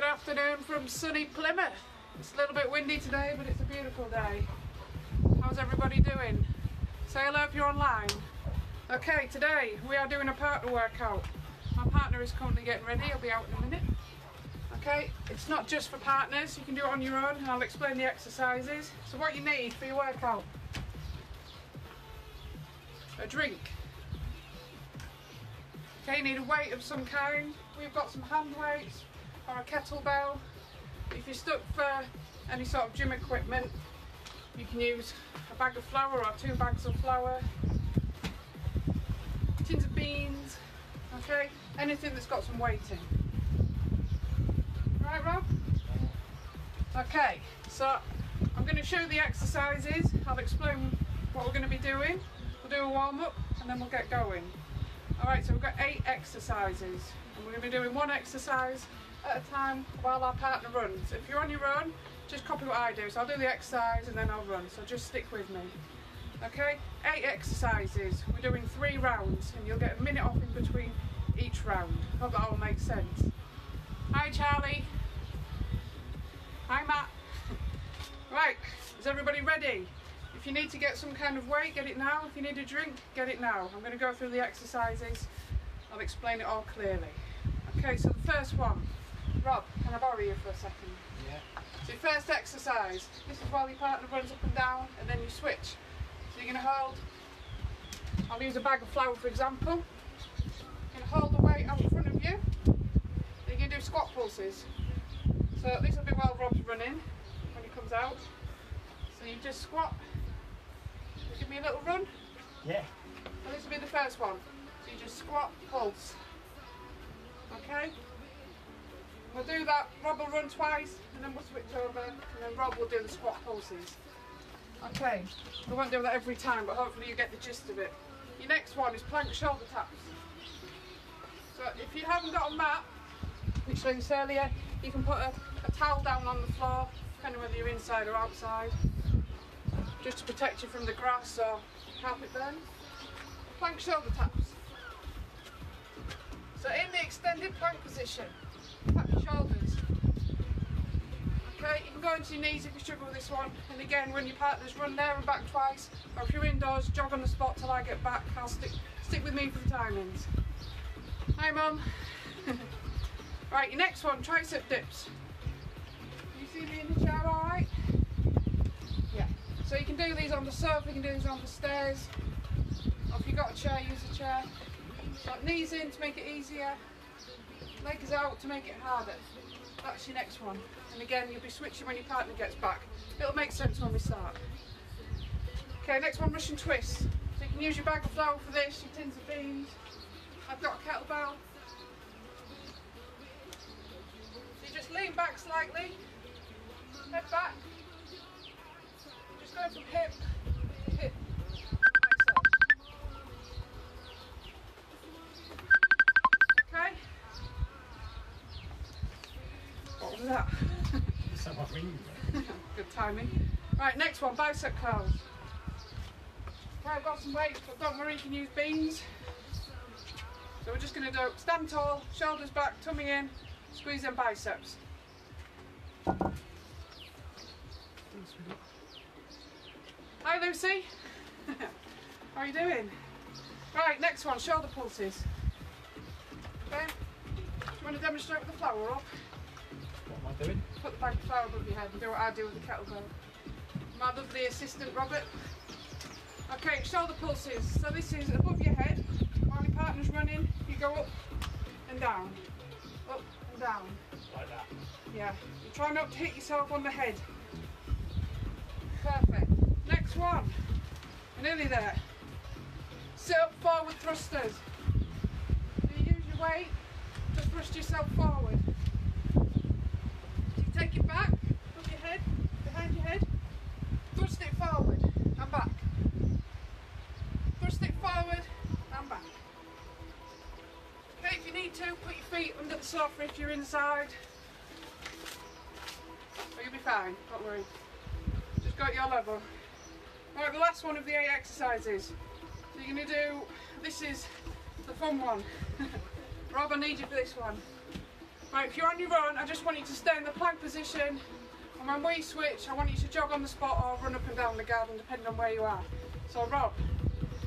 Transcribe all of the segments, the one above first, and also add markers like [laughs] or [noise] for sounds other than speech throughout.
Good afternoon from sunny Plymouth. It's a little bit windy today, but it's a beautiful day. How's everybody doing? Say hello if you're online. Okay, today we are doing a partner workout. My partner is currently getting ready, he'll be out in a minute. Okay, it's not just for partners, you can do it on your own and I'll explain the exercises. So what you need for your workout. A drink. Okay, you need a weight of some kind. We've got some hand weights or a kettlebell. If you're stuck for any sort of gym equipment, you can use a bag of flour or two bags of flour, tins of beans, okay, anything that's got some weight in. Right, Rob? Okay, so I'm going to show the exercises. I'll explain what we're going to be doing. We'll do a warm up and then we'll get going. Alright, so we've got eight exercises and we're going to be doing one exercise at a time while our partner runs. If you're on your own, just copy what I do. So I'll do the exercise and then I'll run. So just stick with me. Okay, eight exercises. We're doing three rounds and you'll get a minute off in between each round. Hope that all makes sense. Hi Charlie. Hi Matt. [laughs] Right, is everybody ready? If you need to get some kind of weight, get it now. If you need a drink, get it now. I'm going to go through the exercises. I'll explain it all clearly. Okay, so the first one. Rob, can I borrow you for a second? Yeah. So your first exercise, this is while your partner runs up and down and then you switch. So you're going to hold, I'll use a bag of flour for example. You're going to hold the weight out in front of you. Then you're going to do squat pulses. So this will be while Rob's running, when he comes out. So you just squat, give me a little run. Yeah. And this will be the first one. So you just squat, pulse. Okay? We'll do that. Rob will run twice and then we'll switch over and then Rob will do the squat pulses. Okay, we won't do that every time but hopefully you get the gist of it. Your next one is plank shoulder taps. So if you haven't got a mat, which this earlier, you can put a, a towel down on the floor, depending whether you're inside or outside, just to protect you from the grass or carpet burn. Plank shoulder taps. So in the extended plank position, tap your shoulders. Okay, you can go into your knees if you struggle with this one. And again, when your partners run there and back twice, or if you're indoors, jog on the spot till I get back. I'll stick stick with me for the timings. Hi, mum. [laughs] right, your next one, tricep dips. You see me in the chair, all right? Yeah. So you can do these on the sofa, you can do these on the stairs. Or if you've got a chair, use a chair. So knees in to make it easier, legs out to make it harder. That's your next one. And again, you'll be switching when your partner gets back. It'll make sense when we start. Okay, next one, Russian twist. So you can use your bag of flour for this, your tins of beans. I've got a kettlebell. So you just lean back slightly, head back. Just going from hip. [laughs] Good timing. Right, next one, bicep curls. Right, I've got some weights, but don't worry, you can use beans. So we're just going to do stand tall, shoulders back, tummy in, squeeze them biceps. Hi Lucy. [laughs] How are you doing? Right, next one, shoulder pulses. Okay. Do you want to demonstrate with the flour up? What am I doing? Put the bag of flour above your head and do what I do with the kettlebell. My lovely assistant Robert. Okay, shoulder pulses. So this is above your head. While your partner's running, you go up and down. Up and down. Like that. Yeah. You try not to hit yourself on the head. Perfect. Next one. We're nearly there. Sit up forward thrusters. So you use your weight to thrust yourself forward. Take it back, above your head, behind your head, thrust it forward and back. Thrust it forward and back. Okay, if you need to, put your feet under the sofa if you're inside. But you'll be fine, don't worry. Just go at your level. Right, the last one of the eight exercises. So you're going to do, this is the fun one. [laughs] Rob, I need you for this one. Right, if you're on your own, I just want you to stay in the plank position. And when we switch, I want you to jog on the spot or run up and down the garden, depending on where you are. So, Rob,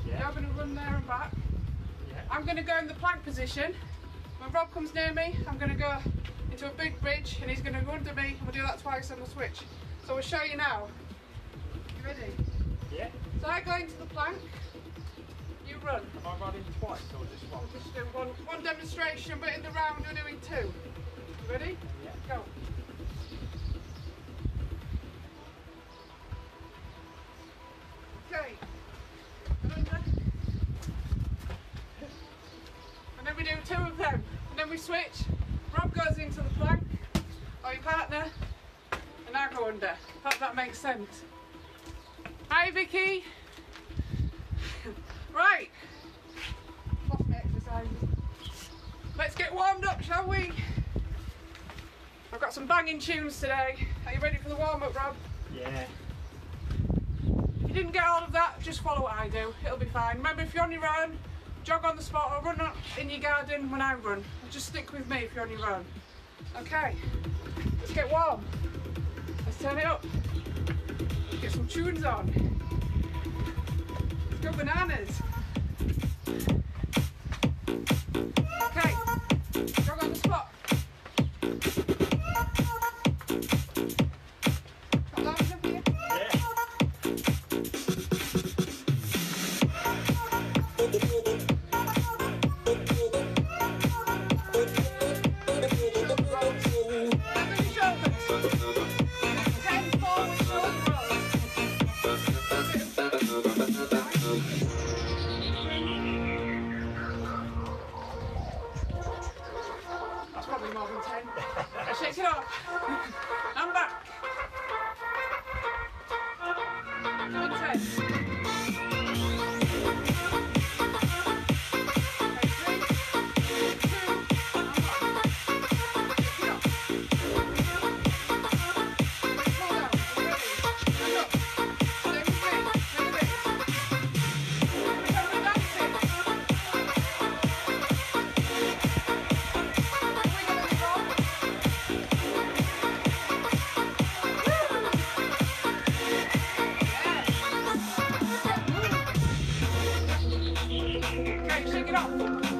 Yeah. you're going to run there and back. Yeah. I'm going to go in the plank position. When Rob comes near me, I'm going to go into a big bridge and he's going to go under me and we'll do that twice on the switch. So we'll show you now. You ready? Yeah. So I go into the plank, you run. Am I running twice or just one? We'll just do one, one demonstration, but in the round we're doing two. Ready? Yeah. Go. Okay. And then we do two of them. And then we switch. Rob goes into the plank, or your partner, and I go under. Hope that makes sense. Hi Vicky. [laughs] right. Let's get warmed up, shall we? I've got some banging tunes today. Are you ready for the warm up, Rob? Yeah. If you didn't get all of that, just follow what I do. It'll be fine. Remember, if you're on your own, jog on the spot or run up in your garden when I run. Just stick with me if you're on your own. Okay, let's get warm. Let's turn it up. Get some tunes on. Let's go bananas. Okay, shake it off.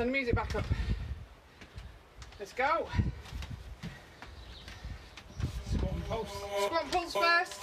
Turn the music back up. Let's go. Squat and pulse. Squat and pulse first.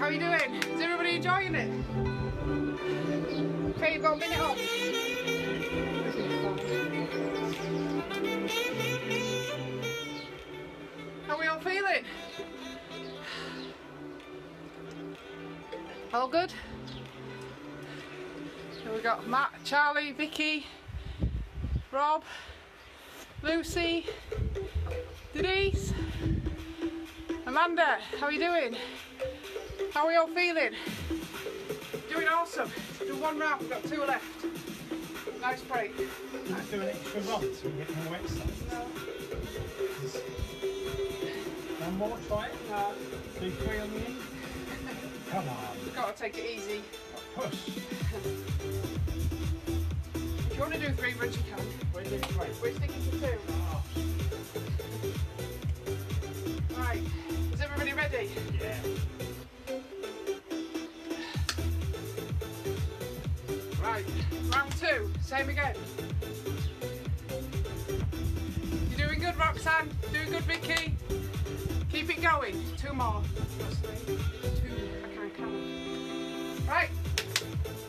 How are you doing? Is everybody enjoying it? Okay, you've got a minute off. How are we all feeling? All good? So we've got Matt, Charlie, Vicky, Rob, Lucy, Denise, Amanda, how are you doing? How are y'all feeling? Doing awesome. Do one round, we've got two left. Nice break. Let's do an extra run so we get more exercise. One more, try it. No, Do three on the end. Come on. we've got to take it easy. Push. If you want to do three runs, you can. We're doing great. We're sticking to two. Oh, Right, is everybody ready? yeah. Right, round two, same again. You're doing good, Roxanne. Doing good, Vicky. Keep it going. Two more. Two. I can't count. Right,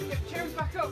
get the chairs back up.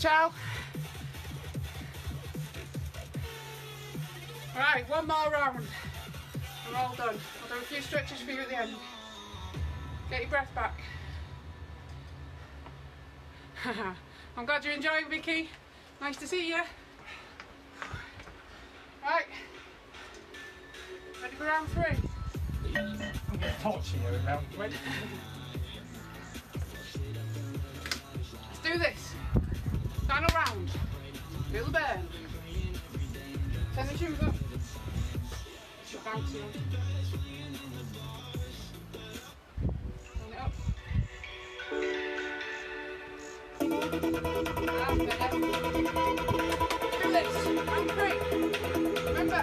Chow. Right, one more round. We're all done. I'll do a few stretches for you at the end. Get your breath back. [laughs] I'm glad you're enjoying, Vicky. Nice to see you. Right. Ready for round three? I'm getting torture here in round three. Let's do this. Final round. Feel. Turn the shoes up. To you. Turn it up. Do this. Three. Remember.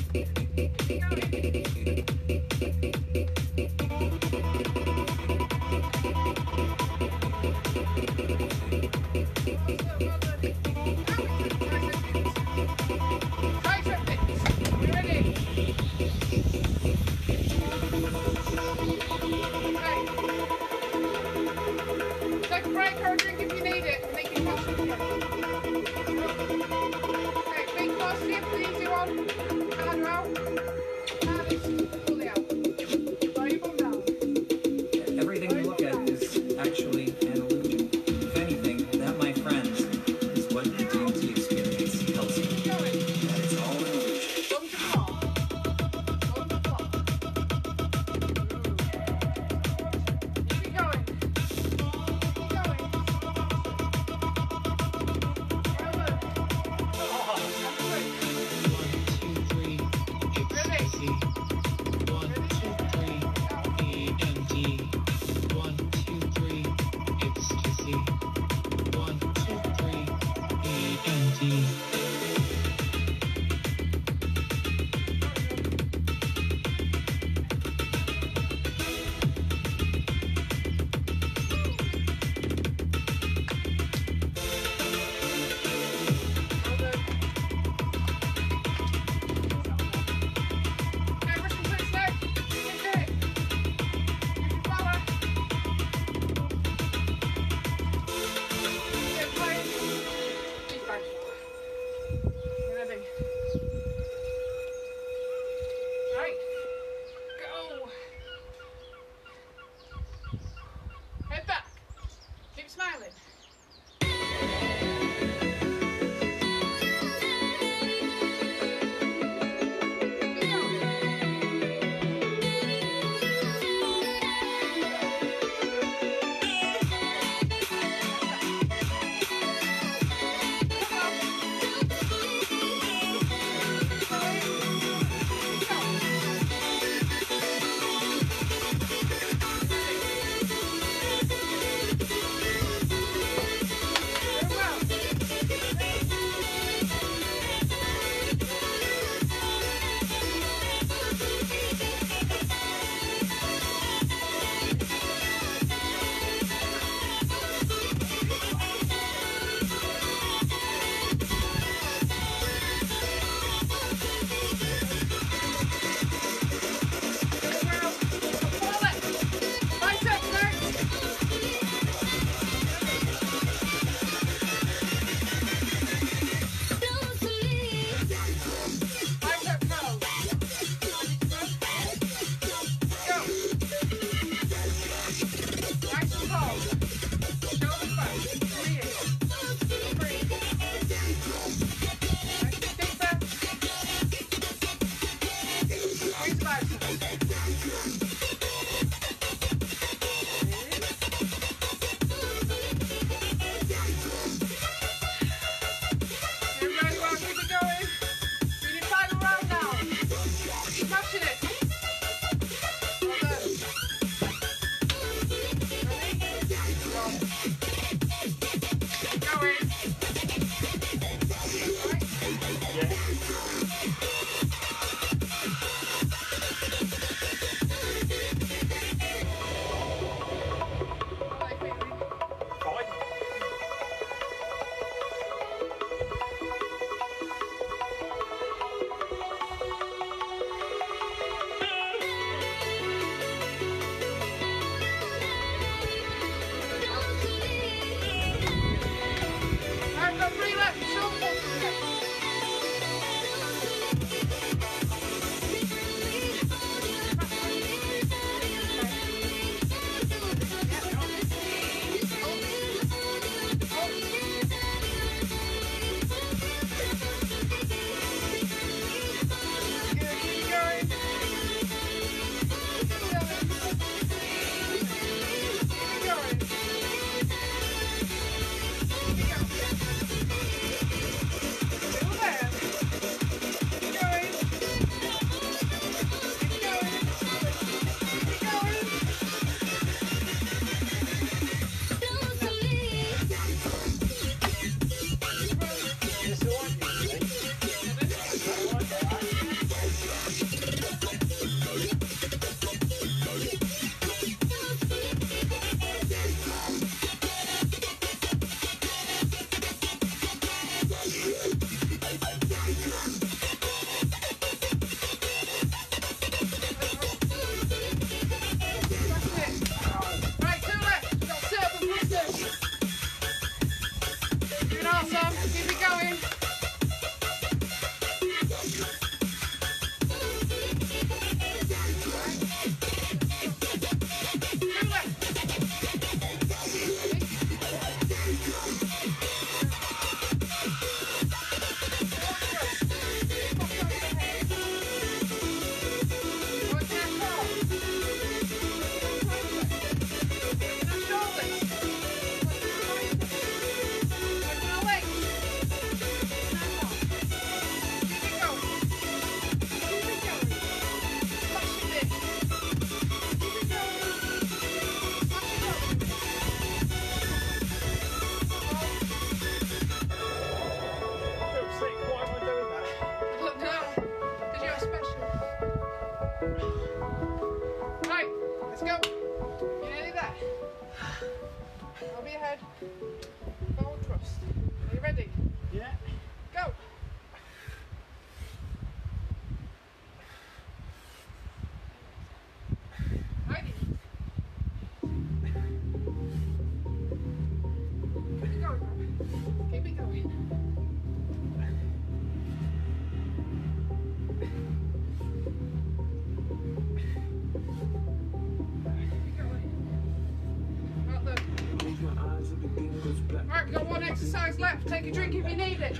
drink if you need it.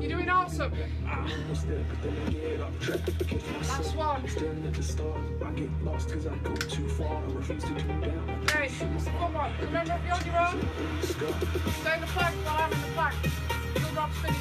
You're doing awesome. Last one. Okay, one more. Remember, if you're on your own, stay in the plank while I'm in the plank. Rob's finished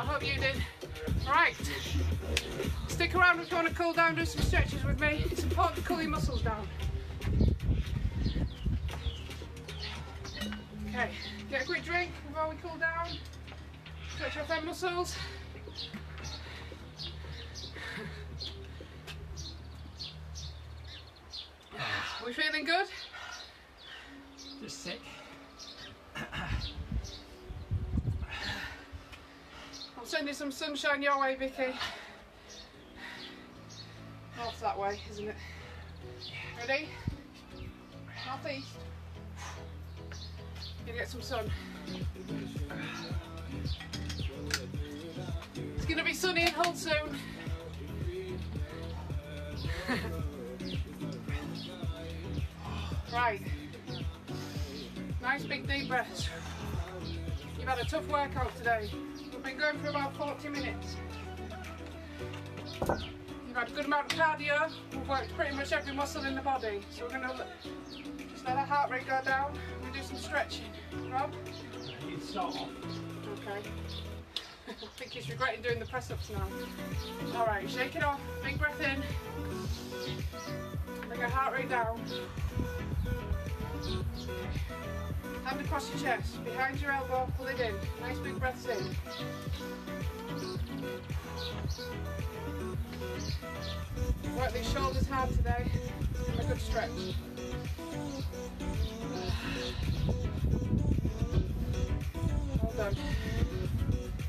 I. Hope you did. Right. Stick around if you want to cool down, do some stretches with me. It's important to cool your muscles down. Okay, get a quick drink before we cool down. Stretch off them muscles. [sighs] we feeling good? Just sick. I'm sending some sunshine your way, Vicky. North that way, isn't it? Ready? East. Gonna get some sun. It's gonna be sunny in Hull soon. [laughs] right. Nice big deep breaths. You've had a tough workout today. We've been going for about 40 minutes. You've had a good amount of cardio. We've worked pretty much every muscle in the body. So we're going to just let our heart rate go down. We're going to do some stretching. Rob? You start off. Okay. [laughs] I think he's regretting doing the press ups now. Alright, shake it off. Big breath in. Bring your heart rate down. Hand across your chest, behind your elbow, pull it in. Nice big breaths in. Work these shoulders hard today. A good stretch. Well done.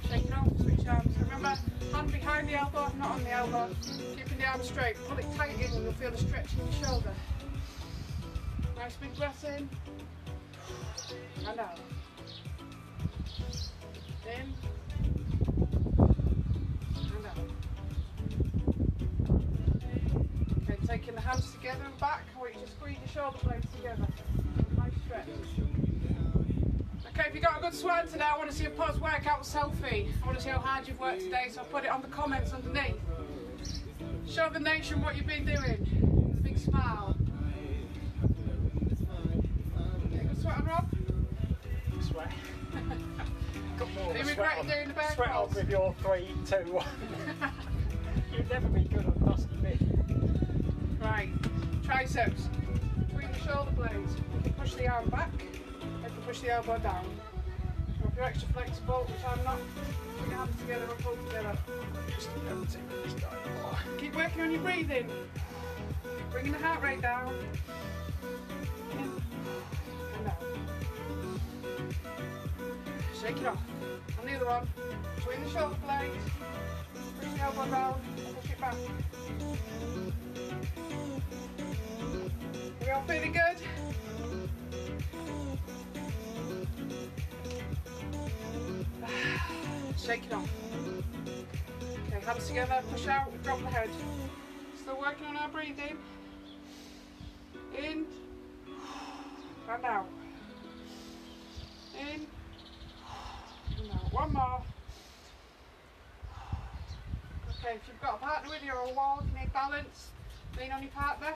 Shake it off, switch arms. Remember, hand behind the elbow, not on the elbow. Keeping the arm straight. Pull it tight in and you'll feel the stretch in your shoulder. Nice big breath in. And out. In. And out. Okay, taking the hands together and back. I want you to squeeze your shoulder blades together. Nice stretch. Okay, if you got a good sweat today, I want to see a post-workout selfie. I want to see how hard you've worked today, so I'll put it on the comments underneath. Show the nation what you've been doing. Big smile. Doing the bear Sweat on crawls? with your three, two, one. [laughs] You'd never be good at dusty me. Right, triceps. Between the shoulder blades. Push the arm back, you can push the elbow down. If you're extra flexible, which I'm not, put your hands together and pull together. Keep working on your breathing. Bringing the heart rate down. In and out. shake it off. And the other one, between the shoulder blades, push the elbow down, and push it back. We all feeling good? Shake it off. Okay, hands together, push out, drop the head. Still working on our breathing. In and out. In and out. One more. Okay, if you've got a partner with you or a wall, if you need balance, lean on your partner.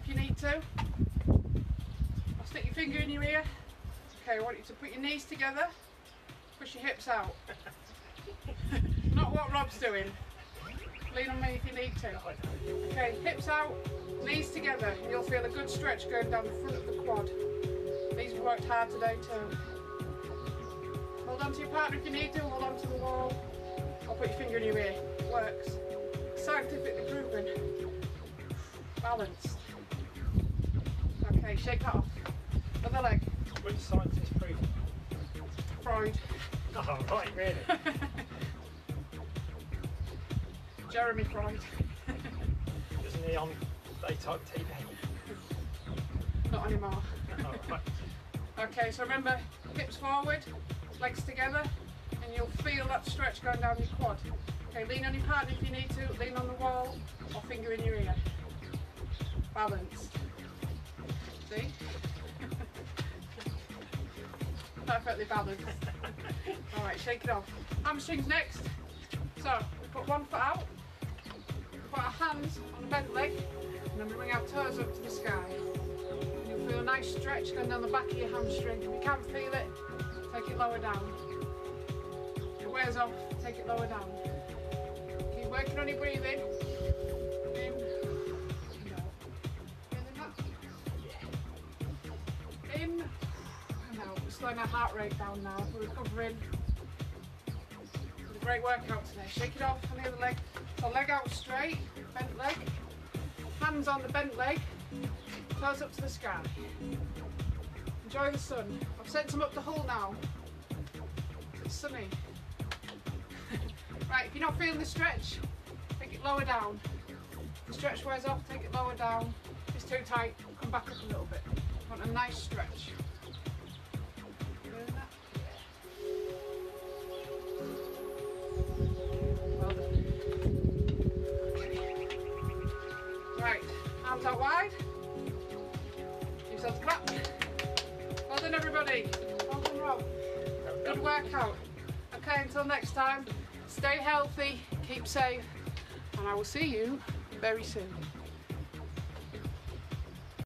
If you need to. I'll stick your finger in your ear. Okay, I want you to put your knees together, push your hips out. [laughs] Not what Rob's doing. Lean on me if you need to. Okay, hips out, knees together, and you'll feel a good stretch going down the front of the quad. These have worked hard today too. Hold on to your partner if you need to, hold on to the wall, or put your finger in your ear. Works. Scientifically proven. Balanced. Okay, shake that off. Other leg. Which scientist proved? Freud. Oh, right, really? [laughs] Jeremy Freud. Isn't he on daytime TV? Not anymore. Oh, right. Okay, so remember, hips forward, legs together, and you'll feel that stretch going down your quad. Okay, lean on your partner if you need to, lean on the wall, or finger in your ear. Balanced. Perfectly balanced. [laughs] Alright, shake it off. Hamstrings next. So, we put one foot out, put our hands on the bent leg, and then we bring our toes up to the sky. And you'll feel a nice stretch going down the back of your hamstring. If you can't feel it, take it lower down. If it wears off, take it lower down. Keep working on your breathing. Heart rate down now. We're recovering. Great workout today. Shake it off on the other leg. So leg out straight, bent leg. Hands on the bent leg. Toes up to the sky. Enjoy the sun. I've sent some up the Hull now. It's sunny. [laughs] right, if you're not feeling the stretch, take it lower down. The stretch wears off, take it lower down. If it's too tight, come back up a little bit. Want a nice stretch. Safe, and I will see you very soon.